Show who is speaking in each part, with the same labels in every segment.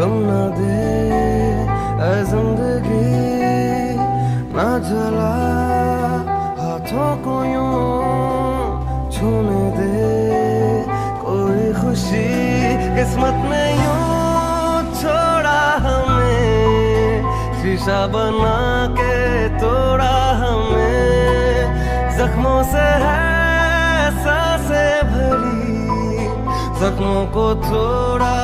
Speaker 1: गम न दे ज़िंदगी ना जला। हाथों को यूँ छूने दे, कोई खुशी किस्मत ने यूँ छोड़ा हमें। शीशा बना के तोड़ा हमें। जख्मों से है, साँसें भरी, जख्मों को थोड़ा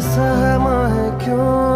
Speaker 1: सहमा है क्यों?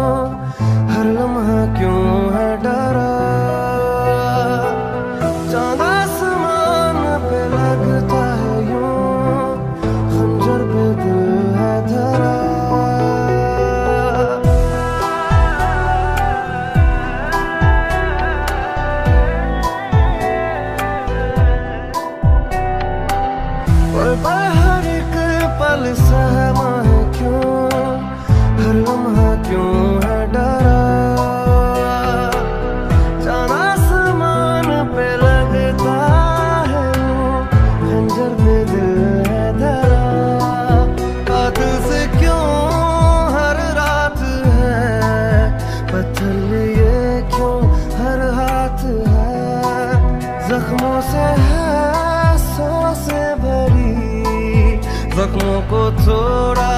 Speaker 1: जख्मों से है से भरी जख्मों को थोड़ा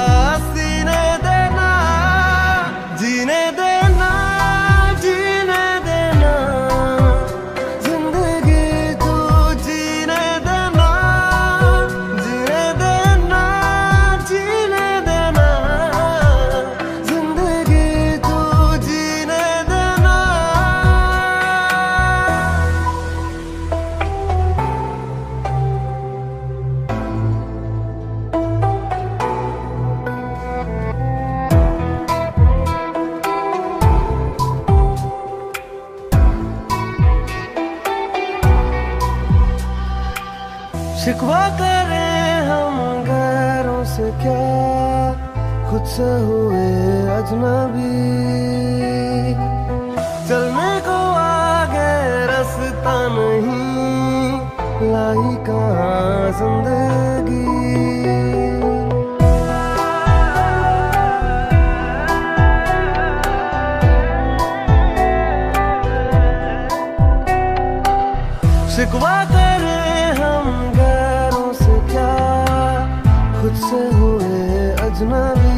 Speaker 1: शिकवा करें हम गैरों से क्या? खुद से हुए अजनबी। चलने को आगे रास्ता नहीं, लाई कहाँ ज़िंदगी? शिकवा करें खुद से हुए अजनबी।